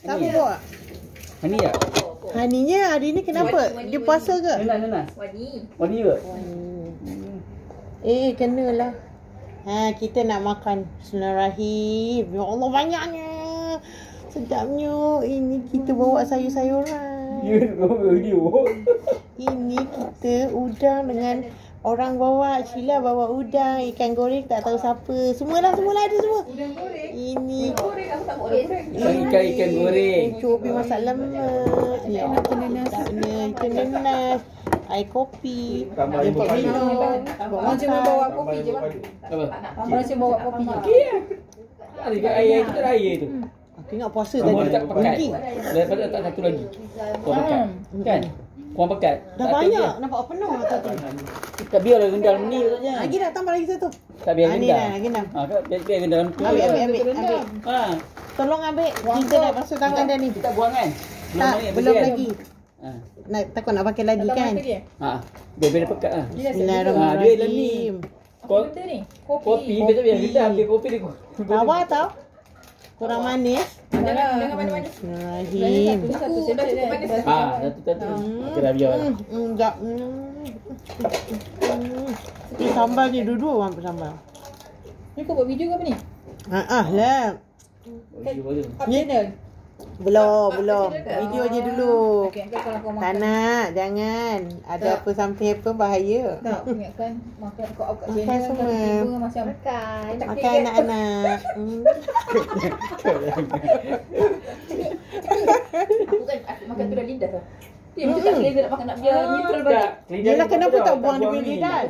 Siapa bawa? Hani tak? Haninya hari ni kenapa? Wani, wani, Dia puasa ke? Nenas, nenas. Wani. Wani ke? Eh, kenalah. Ha, kita nak makan Bismillahirrahmanirrahim. Ya Allah, banyaknya. Sedapnya. Ini kita bawa sayur-sayuran. Ya, video. Ini kita udang dengan orang bawa. Cila bawa udang, ikan goreng tak tahu siapa. Semualah, semualah ada semua. Udang goreng. Ini Goreng aku tak boleh. Ikan ikan goreng. Cobi masak lemak. Ya, ikan nenas. Ikan nenas. Air kopi. Tambah minum. Abang cuma makan. bawa kopi je bang. Apa? Abang cuma bawa kopi je. Okey lah. Ada kat air, itu ada air tu. Aku ingat puasa Kamu tadi. letak pekat. Daging. Daripada letak satu lagi. Kuah pekat. Kan? Kuah pekat. Dah Tak banyak. ada Nampak penuh mata tu. dia. Tak biarlah rendam ni saja. Lagi dah tambah lagi satu. Tak biar Ah, ni rendam. dah, lagi dah. Ha, biar, biar rendam tu. Ambil, ambil, ambil, ambil. Ha. Tolong ambil. Kita nak basuh tangan dah ni. Kita buang kan? Tak, ni, belum bersih kan? lagi. Ha. Nak takut nak pakai lagi kan? Ha. Biar biar dia pekat lah. Dia Bismillahirrahmanirrahim. Apa benda ni? Kopi, biar Kopi. rendam. Biar kopi dia. Tawa tau. Kurang manis. Jangan. Bismillahirrahmanirrahim. Ha, satu satu. Dah biar lah. Hmm, enggak. Hmm. Hmm. Ni sambal ni dua-dua orang sambal. Ni kau buat video ke apa ni? Ha ah lah. Up channel. Belum, belum. Video je dulu. Kau Tak makan. nak, jangan. Ada Tak. apa something happen bahaya. Tak, ingatkan makan kau kat Makan channel kan semua. macam makan. Makan anak-anak. Hmm. Aku kan aku makan tu dah lidah lah. Dia macam tak selesa nak makan nak biar neutral balik. Yelah kenapa tak buang dia punya lidah?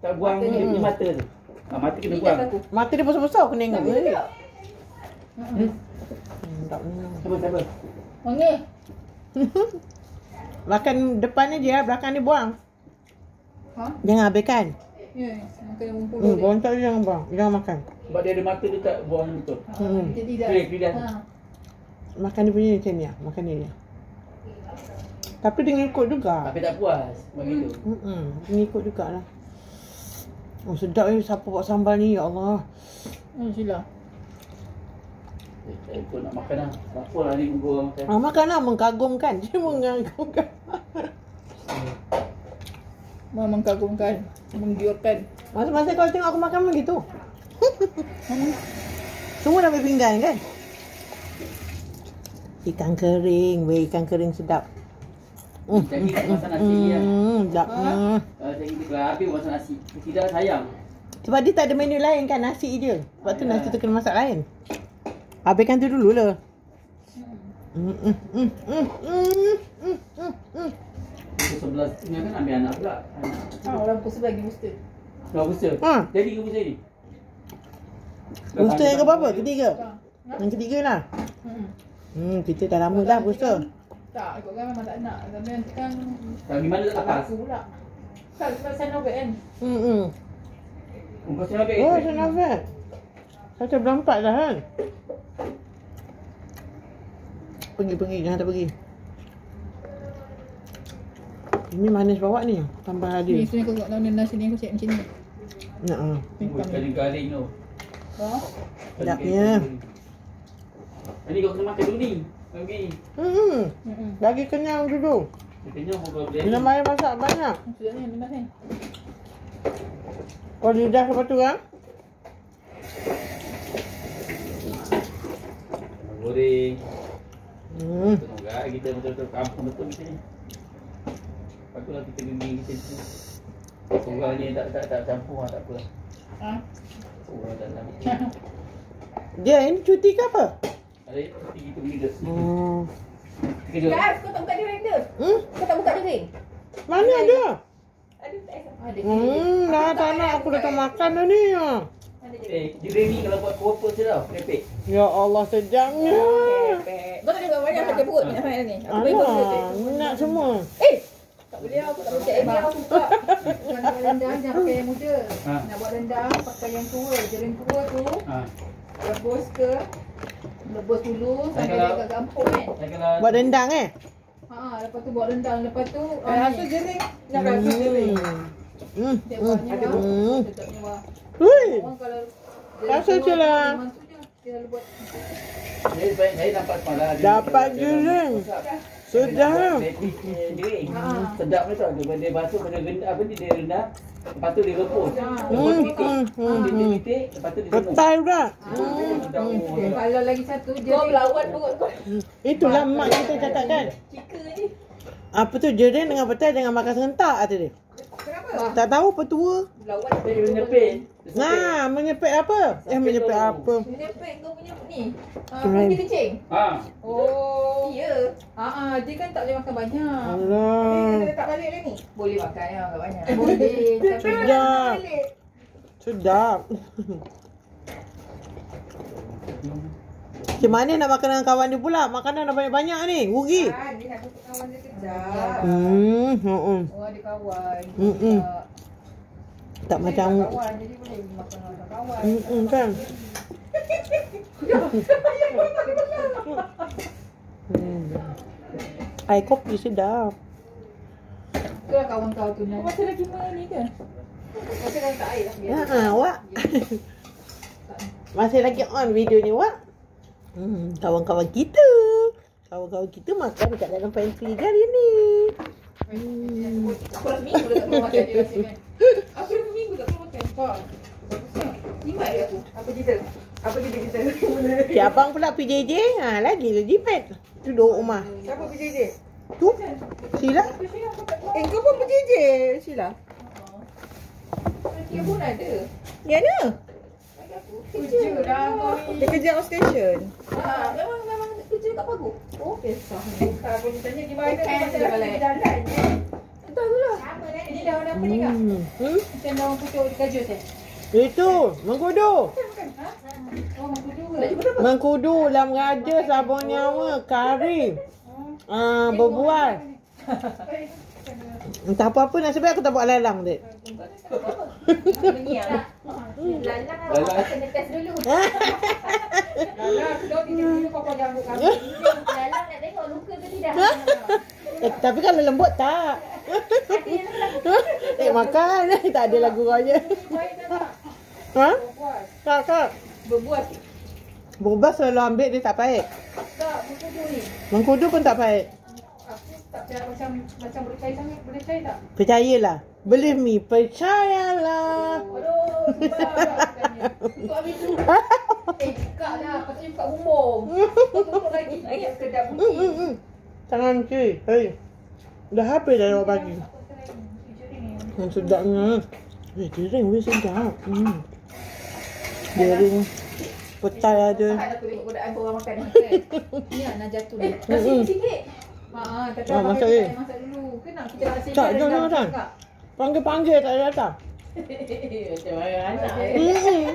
Tak buang dia. ni mata tu. Ha, mata kena buang. Mata dia besar-besar kena tengok. Tak? Hmm. Hmm, minum. Siapa siapa? Wangi. Makan depan je, belakang ni buang. Ha? Jangan habiskan. Ya, makan yang Hmm, mumpul dia. jangan buang. Jangan makan. Sebab dia ada mata dia tak buang betul. Ha, Hmm. Dia tidak. Lidah, lidah. Ha. Makan dia punya macam ni lah. Makan dia ni. Tapi dia ngikut juga. Tapi tak puas. Begitu. Hmm, ngikut jugalah. Oh sedap ni siapa buat sambal ni ya Allah. Hmm, sila. Eh, Tak ikut nak makan lah. Apa lah ni gua makan. Ah, makan lah mengagumkan. Dia mengagumkan. Memang mengagumkan, menggiurkan. Masa-masa kau tengok aku makan begitu. Semua dah ambil pinggan kan? Ikan kering, weh ikan kering sedap. Hmm, Jadi kita masak nasi lah. hmm, sedap. Ha? Hmm. Kalau saya kita habis masak nasi. Tidak sayang. Sebab dia tak ada menu lain kan nasi je. Sebab tu nasi tu kena masak lain. Habiskan tu dulu lah. Hmm, hmm, hmm, hmm, hmm, hmm, hmm, hmm. Pukul sebelas ni kan ambil anak pula. Anak. Ha, orang pun sebelah lagi booster. Dah booster. Ha. Jadi ke booster ni? Booster yang ke berapa? Ketiga? Ha? Yang ketiga lah. Hmm. Hmm, kita dah lama dah booster. Tak, ikut kan memang tak nak. Tapi nanti kan Tak pergi mana tak lepas. laku pula. Tak, sebab saya novel kan. Hmm, hmm. Kau siapa ambil? Oh, saya nampak. Saya belum empat dah kan? Pergi, pergi. Jangan tak pergi. Ini manis bawa ni. Tambah Ni dia. sebenarnya kau tengok daun nasi ni aku cakap macam ni. Nak ah. Ni. Garing-garing tu. Ha? Sedapnya. Ini kau kena makan dulu ni. Okey. Hmm. Hmm. Lagi kenyang dulu. Dia kenyang kau boleh. Minum air masak banyak. Sudah ni, lepas ni. Kau lidah lepas tu kan? Goreng. Hmm. Kan kita betul-betul kampung betul kita ni. Patutlah kita bimbing kita tu. Orang ni tak tak tak campur lah, tak apa. Ha? Orang tak nak. Dia ini cuti ke apa? Ada seperti kita pergi ke sini. Hmm. Kas, kau tak buka dia render. Hmm? Kau tak buka dia ring. Mana ada? Ada tak Ada. Hmm, dah tak nak aku dah tak makan dah ni. ah. Ada je. Eh, ni kalau buat kuapa je tau. Krepek. Ya Allah sedapnya. Kau tak ada banyak sakit perut nak main ni. Aku perut nak semua. Eh! Tak boleh aku tak boleh cakap aku nak buat rendang jangan pakai yang muda. Ha. Nak buat rendang pakai yang tua. Jering tua tu Ha. rebus ke rebus dulu sampai dia agak gampang kan. Buat rendang eh? Ha, lepas tu buat rendang. Lepas tu Eh, ah, rasa jering. Nak rasa jering. Hmm. Dia Hmm. buatnya Hmm. Hui. Rasa je lah. je. Saya dapat jering. dia- Sedap. Ni tau. Dia, dia basuh kena rendah, apa ni dia rendah. Lepas tu dia rebus. Ah. Rebus Hmm, titik. hmm, hmm, Dia hmm. titik, lepas tu dia semua. Petai pula. Sedap. Oh, Kalau lagi satu dia Kau lawan perut kau. Itulah mak kita cakap kan. Apa tu jering dengan petai dengan makan serentak kata dia. Kenapa? Tak tahu petua. Lawan Dia menyepit. Dia. Nah, menyepit apa? Eh menyepit apa? Menyepit kau punya ni. Ah, Keren. pergi kencing. Ha. Oh. Ya. Ah, ah, dia kan tak boleh makan banyak. Allah. letak balik lah ni. Boleh makan ya, makan banyak. Boleh. Tapi Sedap. Sedap. Macam mana nak makan dengan kawan dia pula? Makanan dah banyak-banyak ni. Rugi. Ah, dia nak jumpa kawan dia kejap. Hmm, hmm. Oh, ada kawan. Mm-mm. Tak. Tak Dia macam tak kawan, jadi boleh makan dengan kawan. hmm, kan. Hmm. Air kopi sedap. Itulah kawan kau tu. Nak. Macam lagi mana ni ke? Macam dah tak air lah. Ya, ha, wak. Masih lagi on video ni, wak. Hmm, kawan-kawan kita. Kawan-kawan kita makan dekat dalam pantry hari ni. Hmm. Aku dah seminggu tak keluar makan dia rasa kan. Aku dah seminggu tak keluar makan. Kau. Jimat dia aku. Apa cerita? Apa cerita kita? Si abang pula PJJ. Ha, lagi le jimat. Duduk rumah. Siapa PJJ? Tu. Sila. Eh, kau pun PJJ, Sheila? Tiga pun ada. Ya na. Kerja lah kau ni. Dia kerja outstation. Ha, memang memang kerja kat pagu. Oh, kisah. Kalau dia tanya gimana tu Weekend pasal je lagi balik. jalan. Betul tu lah. Ini daun apa ni kak? Hmm. hmm. Macam daun pucuk di kajus eh? Itu, mengkudu. Ha? Oh, mampu juga. Mengkudu dalam raja sabun nyawa, kari. Ah, berbual. Entah apa-apa nak sebab aku tak buat lalang dia. Menyiap. Lalang Lalang. kena test dulu. Lalang, kau tiga dulu kau kau jambut kami. Lalang nak tengok luka ke tidak. Eh, tapi kalau lembut tak. eh, makan. tak ada lagu raya. Baik tak? Ha? Berbuat. Kak, kak. Berbuat. Berubah selalu ambil dia tak pahit. Tak, tu ni. Mengkudu pun tak pahit. Tak macam macam percaya sangat. Boleh percaya tak? Percayalah. Believe me, percayalah. Aduh, susah. Untuk habis tu. Eh, buka lah. Patutnya buka bumbung. Kau tutup lagi. Sekedar Hmm, bunyi. Tangan cuy. Hei. Dah habis dah awak bagi. Yang sedapnya. Eh, jering weh sedap. Hmm. Jering. Petai ada. Tak ada aku tengok godaan orang makan ni. kan? Ni nak jatuh ni. Nasi Hmm. sikit. Haa, tapi Ah, masak tak masak dulu. Kena kita nak sini. Tak, jangan, jangan. Panggil-panggil tak ada datang. Macam mana. Hmm.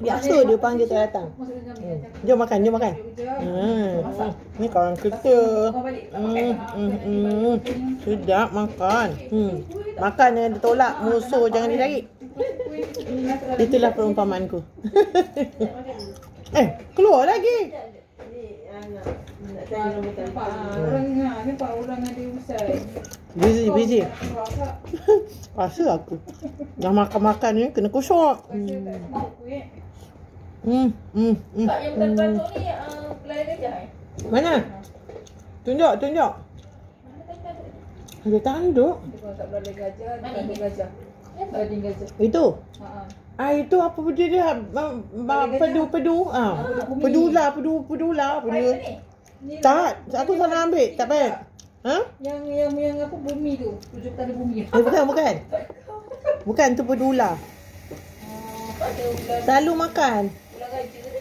Biasa dia panggil tak datang. Hmm. Jom makan, jom makan. Kejap. Hmm. Masak. Ni kawan kita. Hmm, hmm, hmm. Sedap makan. Hmm. Makan yang dia tolak musuh jangan dicari. Itulah perumpamaanku. eh, keluar lagi. Ah, orang ah, nampak orang ada urusan. Busy, busy. Rasa aku. Dah makan-makan ni kena kusuk. Rasa tak semua aku eh. Hmm, hmm, hmm. Yang betul-betul ni uh, pelari gajah eh? Mana? Tunjuk, tunjuk. Ada tanduk. Tak gajah, Mana ada ni? gajah. Gading gajah. Itu. Ha ah. Ah itu apa benda dia? Ma- ma- Pedu-pedu. Ah. Pedula, pedu, pedula, Baik pedu. Tak, aku salah ambil. Tak payah. Ha? Yang yang yang apa bumi tu, tujuh tanda bumi. Eh, bukan, bukan. Bukan tu pedula. Ah, Ada ular Selalu makan. ular raja ni.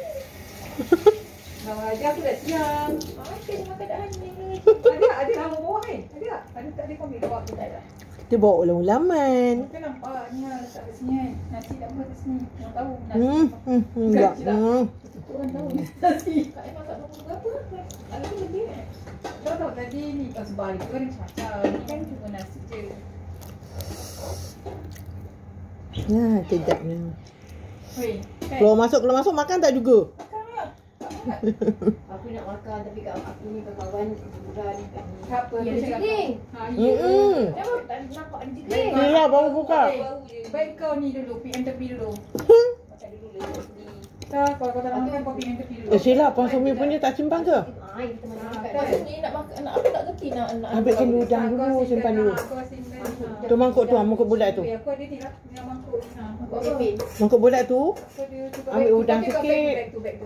Nama raja aku dah siang. Ah, dia makan dah ni. Ada ada nama bawah kan? Ada tak? Ada tak dia komik bawah tu tak ada. Dia bawa ulam-ulaman. Kan nampak ni lah letak kat sini kan. Nasi tak buat kat sini. Yang tahu nasi. Hmm, hmm, hmm, enggak. Hmm. Orang tahu masak nombor berapa? Ada tu lebih eh? Kau tahu tadi ni kau sebab hari tu kan macam ni kan cuma nasi je. Ya, sedapnya. Weh, kan? Keluar masuk, keluar masuk makan tak juga? Makan lah. Tak. Aku nak makan tapi kat aku ni kawan bukan ni kan. Tak apa. Ya, aku cakap. Ha, ya. Hmm. Kenapa tak nampak ada juga? Baik. Iya, baru buka. Baik. Kau ni dulu, PM tepi dulu. Makan dulu lah. Tak, kalau kau tak nak makan, kau pergi yang tepi dulu. Eh Sheila, Puan Sumi punya tak simpan ke? Ah, kita makan kat Puan Sumi nak makan, nak, aku tak kerti nak, nak Ambil udang dulu, simpan dulu. Tu mangkuk tu, mangkuk bulat tu. Aku ada lah, lah mangkuk lah. Pipin. Mangkuk bulat tu, Aku Ambil udang sikit. bag tu,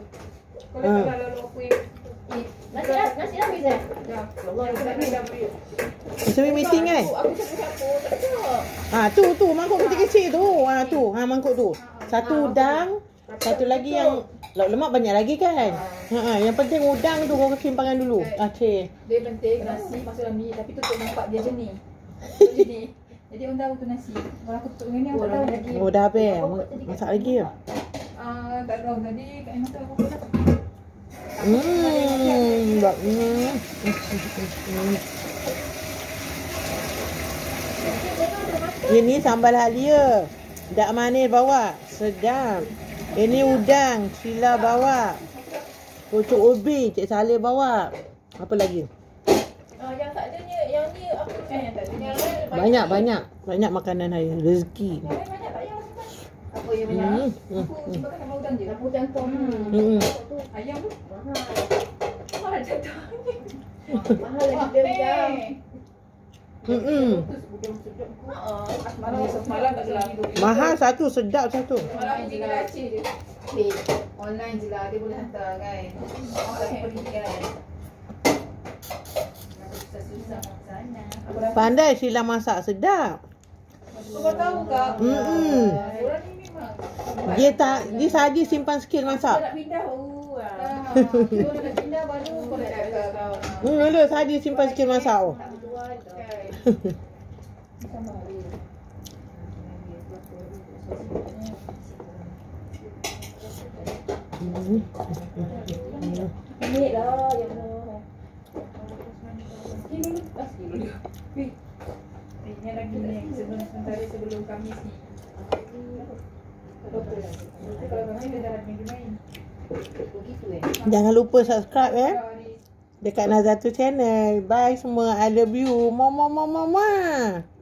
Ah. lalu apa yang Eh, Nasi dah, nasi dah habis eh? Ya, Allah, aku nak dah beri. Sumi meeting kan? Aku, aku campur-campur, tak ada. Ha tu tu mangkuk kecil-kecil tu. Ha tu, ha mangkuk tu. Satu udang, satu lagi yang lauk lemak banyak lagi kan? Ha ha, yang penting udang tu kau simpangan dulu. Ah, cik. Dia penting nasi masuk dalam ni tapi tutup nampak dia jernih. So, jadi jadi orang tahu tu nasi. Kalau aku tutup ni aku tak tahu lagi. Oh dah habis. Masak lagi ke? Ah, tak tahu tadi kat masa aku tak. Hmm. Hmm. Ini sambal halia. Dak manis bawa. Sedap. Ini udang. Sila bawa. Pucuk ubi. Cik Saleh bawa. Apa lagi? Ah, yang tak adanya, yang ni aku Eh, yang tak ada. Banyak, banyak. Banyak makanan hari. Rezeki. Banyak tak masih Apa yang banyak? Hmm. Hmm. Aku simpankan sama udang je. Lampu jantung. Hmm. Ayam tu. Mahal. Mahal jatuh. Mahal lagi dia udang. Hmm. Ah, tak. Mahal satu, sedap satu. Semalam je. Eh, online je lah. Dia boleh hantar kan. Orang tak pergi kan. Pandai Sila masak sedap. kau tahu kak. Hmm. Orang ni memang. Dia tak dia saja simpan skill masak. nak pindah baru ah. Ah, Kau nak pindah baru kau nak kau. Hmm, ada saja simpan skill masak. Oh. Tak berjual tau. Sama dia. Hmm. Jangan lupa subscribe eh dekat Nazatu channel. Bye semua. I love you. Mama mama mama.